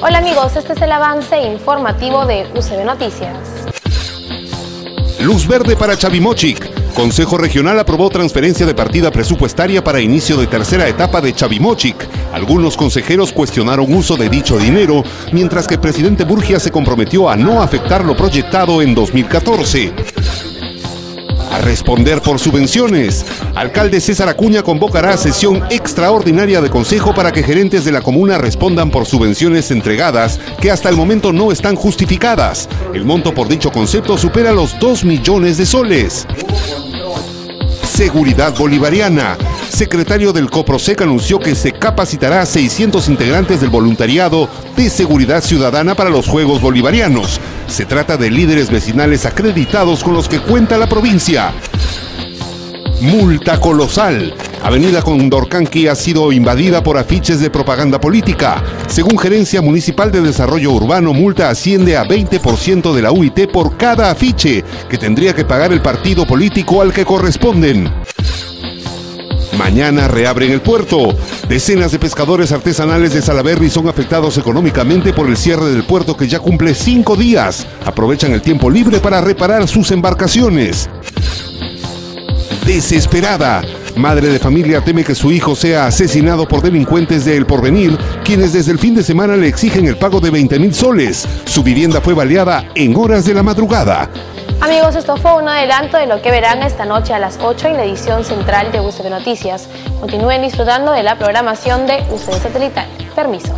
Hola amigos, este es el avance informativo de UCB Noticias. Luz verde para Chavimochic. Consejo Regional aprobó transferencia de partida presupuestaria para inicio de tercera etapa de Chavimochic. Algunos consejeros cuestionaron uso de dicho dinero, mientras que presidente Burgia se comprometió a no afectar lo proyectado en 2014 a responder por subvenciones. Alcalde César Acuña convocará sesión extraordinaria de consejo para que gerentes de la comuna respondan por subvenciones entregadas que hasta el momento no están justificadas. El monto por dicho concepto supera los 2 millones de soles. Seguridad Bolivariana. Secretario del COPROSEC anunció que se capacitará a 600 integrantes del voluntariado de seguridad ciudadana para los Juegos Bolivarianos. Se trata de líderes vecinales acreditados con los que cuenta la provincia. Multa colosal. Avenida Condorcanqui ha sido invadida por afiches de propaganda política. Según Gerencia Municipal de Desarrollo Urbano, multa asciende a 20% de la UIT por cada afiche que tendría que pagar el partido político al que corresponden. Mañana reabren el puerto. Decenas de pescadores artesanales de Salaberry son afectados económicamente por el cierre del puerto que ya cumple cinco días. Aprovechan el tiempo libre para reparar sus embarcaciones. Desesperada. Madre de familia teme que su hijo sea asesinado por delincuentes de El Porvenir, quienes desde el fin de semana le exigen el pago de 20 mil soles. Su vivienda fue baleada en horas de la madrugada. Amigos, esto fue un adelanto de lo que verán esta noche a las 8 en la edición central de UCB Noticias. Continúen disfrutando de la programación de UCB Satelital. Permiso.